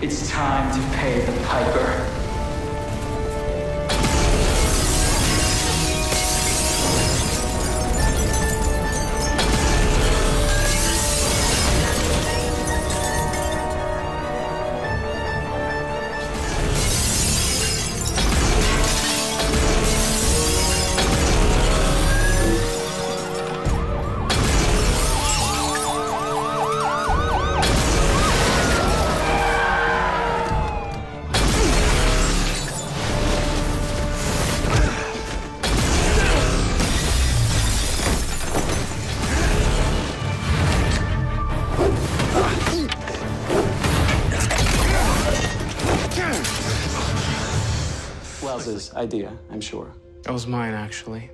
It's time to pay the piper. Wells's idea, I'm sure. That was mine, actually.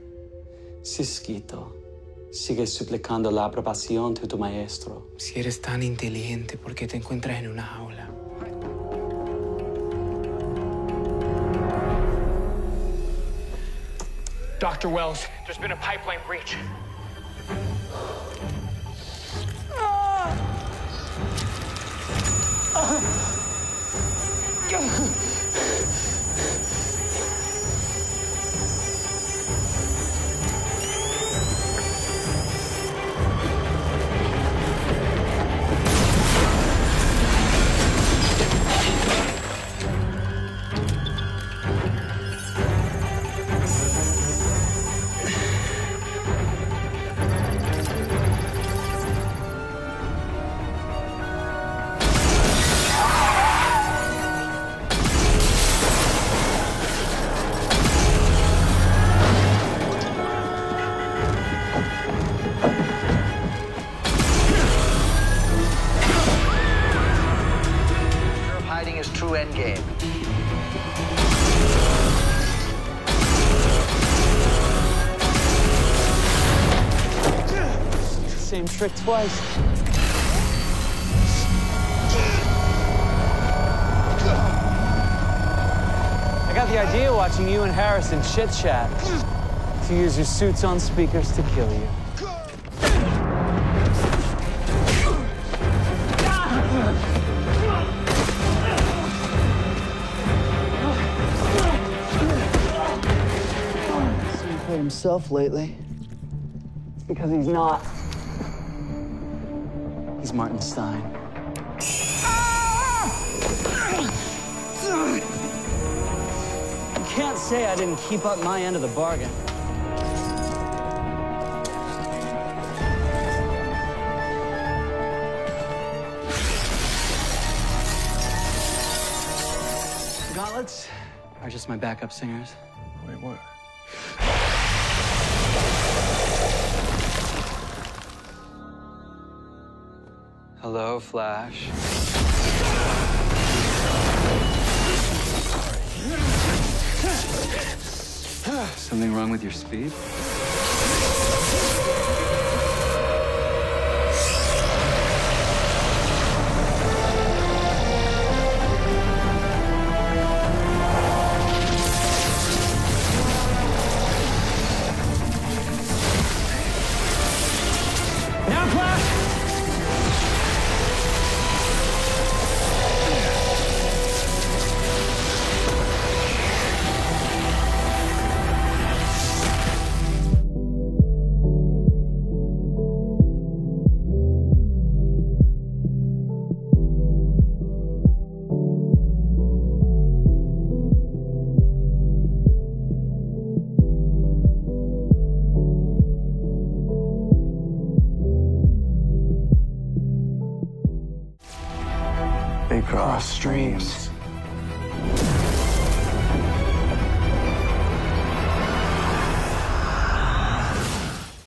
Cisquito, sigue suplicando la aprobación de tu maestro. Si eres tan inteligente, ¿por qué te encuentras en una jaula? Dr. Wells, there's been a pipeline breach. True. Same trick twice. I got the idea watching you and Harrison chit chat to use your suits on speakers to kill you. Hasn't himself lately. It's because he's not. He's Martin Stein. You can't say I didn't keep up my end of the bargain. Gauntlets are just my backup singers. Wait, what? Hello, Flash. Something wrong with your speed? They cross streams.